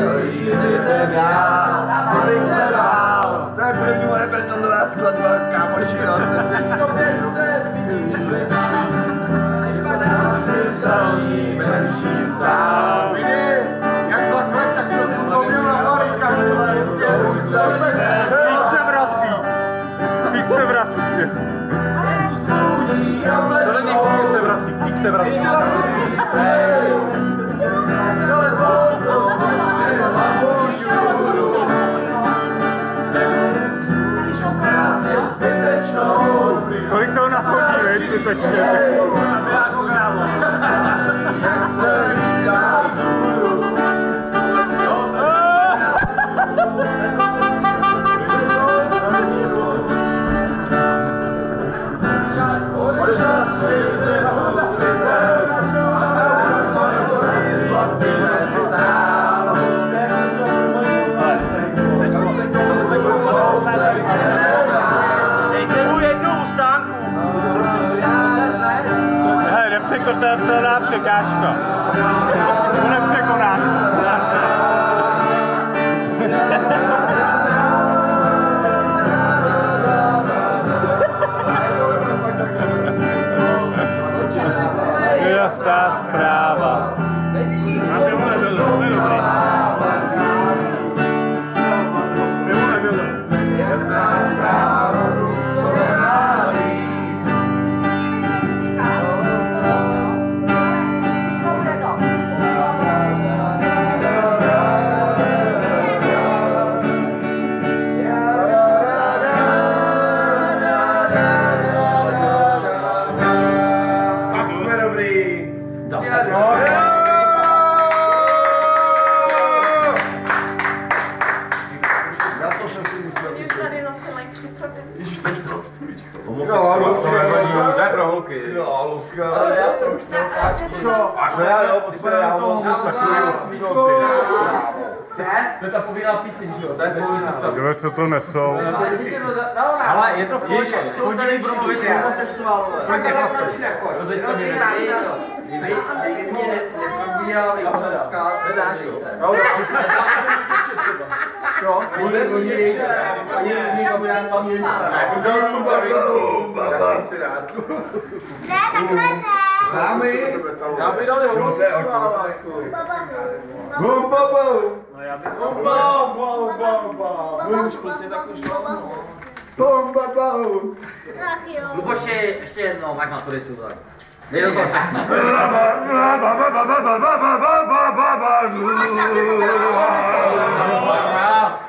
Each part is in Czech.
Jdem já, abych se bál. To je první moje betonová skladba, kámoši, no, to je nic. Připadá si straší, menší stál. Vidi, jak zaklad, tak jsem si vzpomněl na Marika, je Už se vede, Fík se vrací. Fík se vrací. To není Fík se vrací, Fík se vrací. Ou então na fonte de leite que. Jednu stánku. Hele, nepřekonatelná překážka. To nepřekonám. Dobrý. Já to jsem si musel Když myslet. tady nosila i připravit. Jo, To je pro holky. Jo, Luska. Čo? No já jo, protože já mám takový To je ta povinná píseň, že jo? To je dnešní sestav. Kdo co to nesou? Ale je to v pohodě. Jsou tady bromovité homosexuálové. Pojďte prostě. Rozeďte mě Nedáš, jo? Jo? Oni, oni, oni, oni, já mám města. Já chci rád. Ne, takhle ne. Dámy, Já bych dal homosexuálové. jako. bum, bum, bum. Bam, bam, bam, bam. Už kluci tak už Bum, bum, bum. Ach jo. Luboši, ještě jednou, máš maturitu, tak.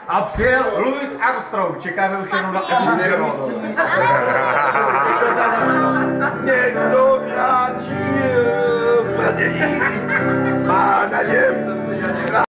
A přijel Louis Armstrong. Čekáme už jenom na Edu Někdo kráčí v pradění, má na něm